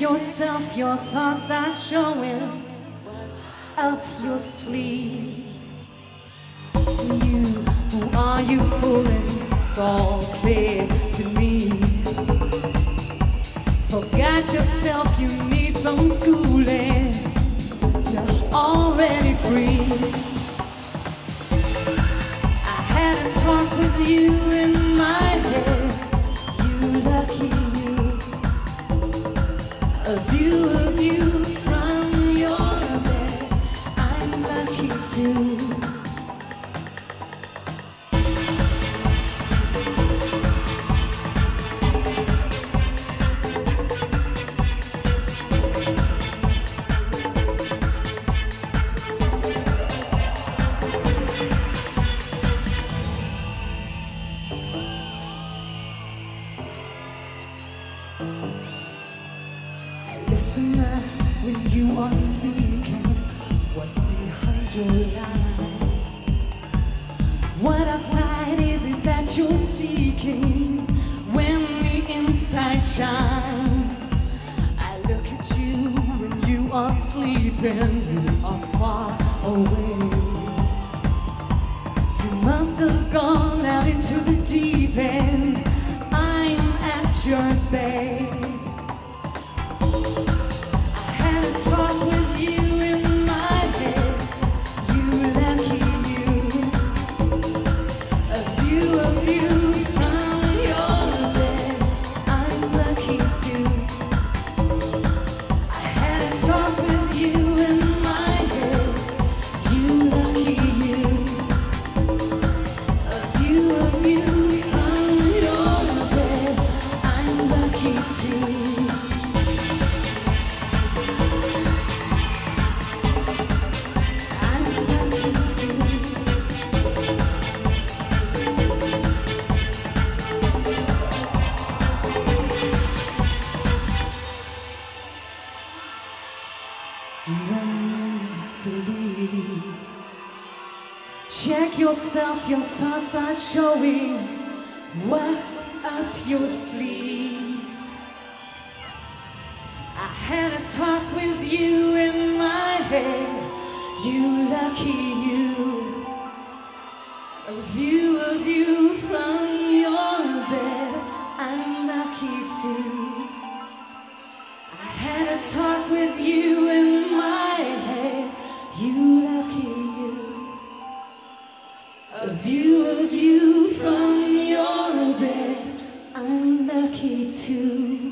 yourself, your thoughts are showing. Up your sleeve. Who are you fooling? It's all clear to me. Forgot yourself, you need some schooling. You're already free. I had a talk with you in my I listen when you are speaking. What's behind your lie? What outside is it that you're seeking? When the inside shines, I look at you when you are sleeping. You are far away. Your Check yourself, your thoughts are showing what's up your sleeve. I had a talk with you in my head. You lucky you. A view of you from your bed. I'm lucky too. I had a talk with you lucky too.